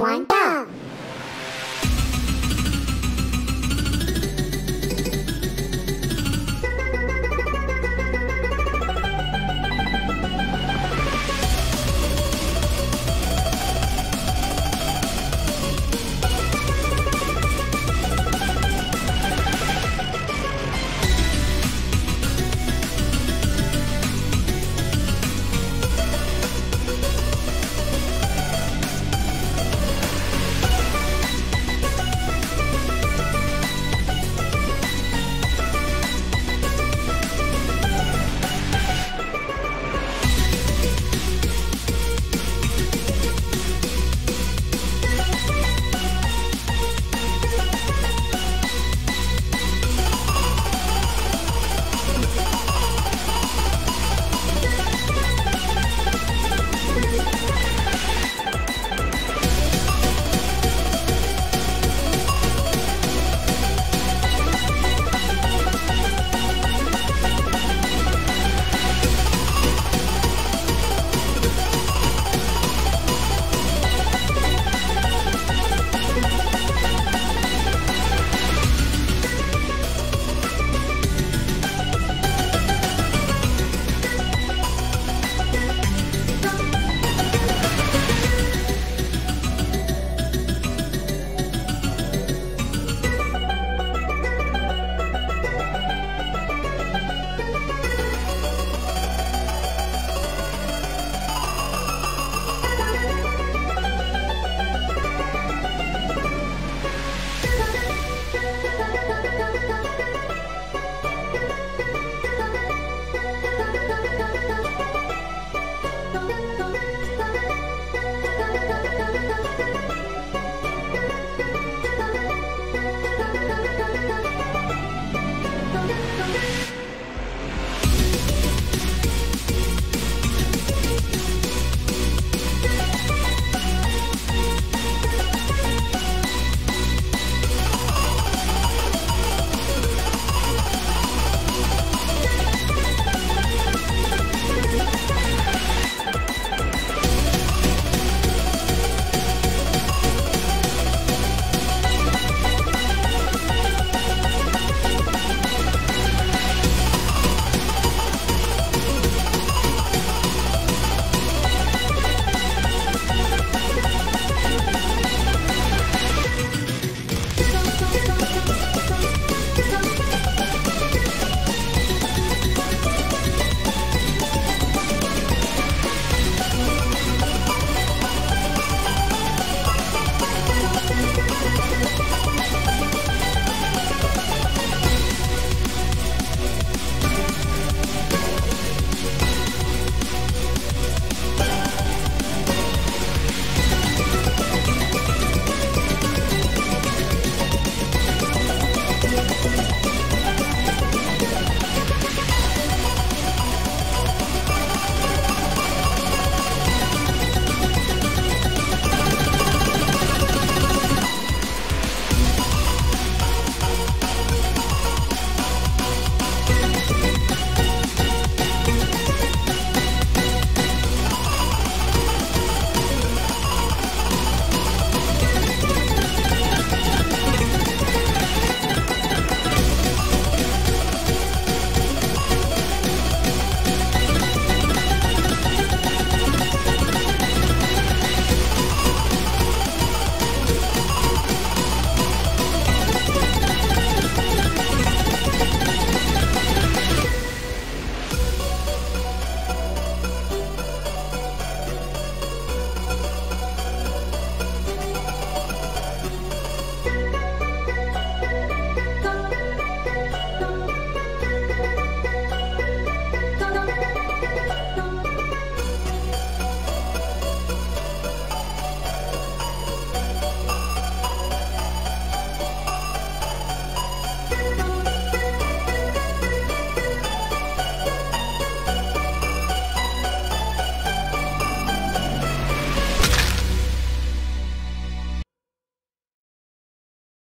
玩到。